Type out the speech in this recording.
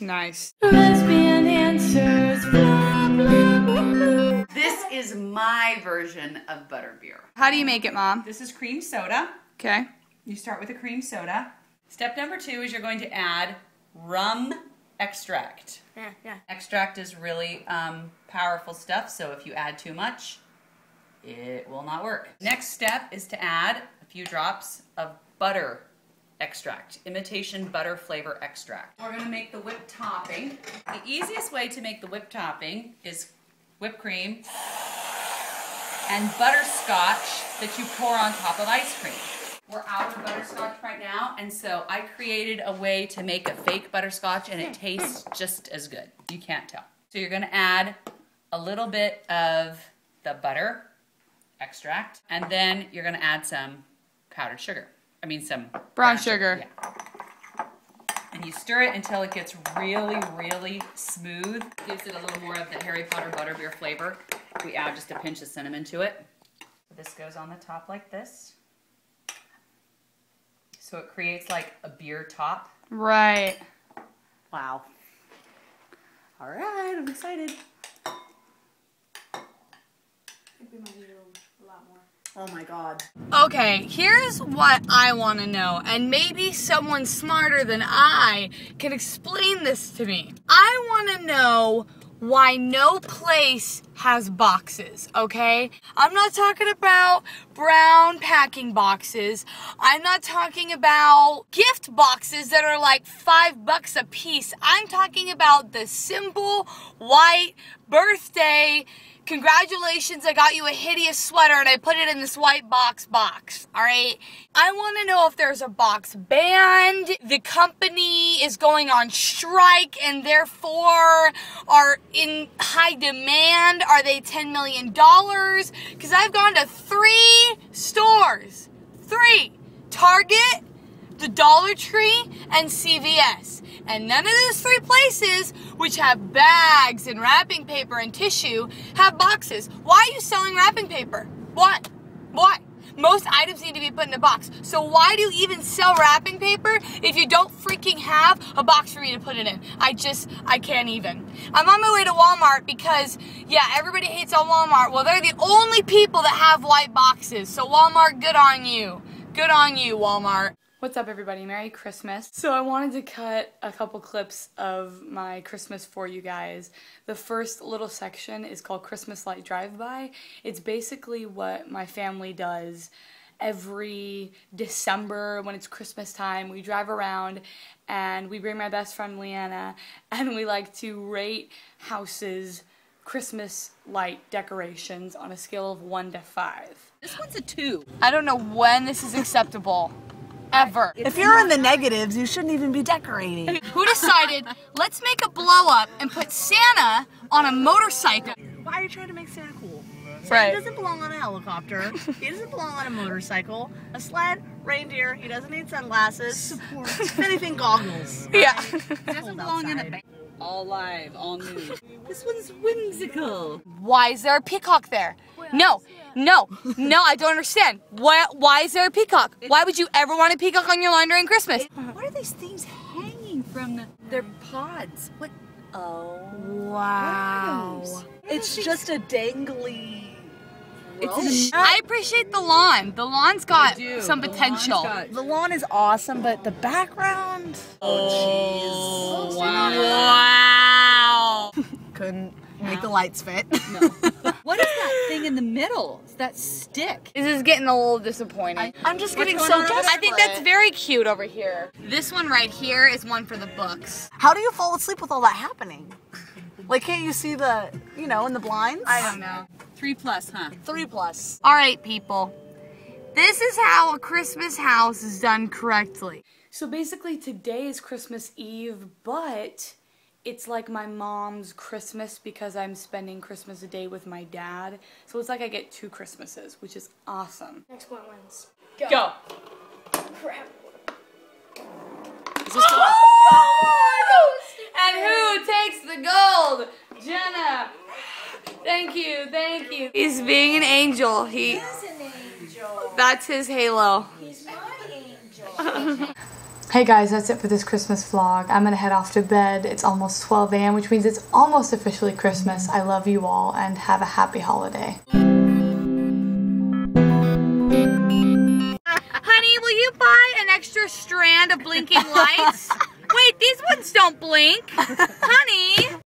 Nice. Lesbian answers. Blah, blah, blah. This is my version of butterbeer. How do you make it, Mom? This is cream soda. Okay. You start with a cream soda. Step number two is you're going to add rum extract. Yeah, yeah. Extract is really um, powerful stuff, so if you add too much, it will not work. Next step is to add a few drops of butter extract, imitation butter flavor extract. We're gonna make the whipped topping. The easiest way to make the whipped topping is whipped cream and butterscotch that you pour on top of ice cream. We're out of butterscotch right now, and so I created a way to make a fake butterscotch and it tastes just as good. You can't tell. So you're gonna add a little bit of the butter extract, and then you're gonna add some powdered sugar. I mean some Brown sugar. Yeah. And you stir it until it gets really, really smooth. Gives it a little more of the Harry Potter butterbeer flavor. We add just a pinch of cinnamon to it. This goes on the top like this. So it creates like a beer top. Right. Wow. All right, I'm excited. Oh my god. Okay, here's what I want to know, and maybe someone smarter than I can explain this to me. I want to know why no place has boxes, okay? I'm not talking about brown packing boxes. I'm not talking about gift boxes that are like five bucks a piece. I'm talking about the simple white birthday congratulations, I got you a hideous sweater and I put it in this white box box. All right. I want to know if there's a box banned. The company is going on strike and therefore are in high demand. Are they $10 million? Because I've gone to three stores. Three. Target, the Dollar Tree, and CVS. And none of those three places, which have bags and wrapping paper and tissue, have boxes. Why are you selling wrapping paper? What? Why? Most items need to be put in a box. So why do you even sell wrapping paper if you don't freaking have a box for me to put it in? I just, I can't even. I'm on my way to Walmart because, yeah, everybody hates on Walmart. Well, they're the only people that have white boxes. So Walmart, good on you. Good on you, Walmart. What's up, everybody? Merry Christmas. So, I wanted to cut a couple clips of my Christmas for you guys. The first little section is called Christmas Light Drive By. It's basically what my family does every December when it's Christmas time. We drive around and we bring my best friend Leanna and we like to rate houses' Christmas light decorations on a scale of 1 to 5. This one's a two. I don't know when this is acceptable. Ever. If you're in the negatives, you shouldn't even be decorating. Who decided, let's make a blow up and put Santa on a motorcycle? Why are you trying to make Santa cool? Santa Right. doesn't belong on a helicopter. he doesn't belong on a motorcycle. A sled, reindeer. He doesn't need sunglasses. if anything, goggles. Yeah. Doesn't belong in a. All live, all new. this one's whimsical. Why is there a peacock there? No, no, no, I don't understand. Why, why is there a peacock? Why would you ever want a peacock on your lawn during Christmas? What are these things hanging from the, their pods? What? Oh. Wow. It's just a dangly. It's I appreciate the lawn. The lawn's got some The potential. got- The lawn is awesome, but the background. Oh, oh wow. Wow. Couldn't make the lights fit. No. what is that thing in the middle? It's that stick. This is getting a little disappointing. I'm just getting so on? desperate. I think that's very cute over here. This one right here is one for the books. How do you fall asleep with all that happening? Like, can't you see the, you know, in the blinds? I don't know. Three plus, huh? Three plus. All right, people. This is how a Christmas house is done correctly. So basically, today is Christmas Eve, but it's like my mom's Christmas because I'm spending Christmas a Day with my dad. So it's like I get two Christmases, which is awesome. Next one wins. Go. Crap. Oh, and who takes the gold? Jenna. Thank you, thank you. He's being an angel. He. He's an angel. That's his halo. He's mine. angel. Hey guys, that's it for this Christmas vlog. I'm gonna head off to bed. It's almost 12 a.m., which means it's almost officially Christmas. I love you all and have a happy holiday. Honey, will you buy an extra strand of blinking lights? Wait, these ones don't blink. Honey.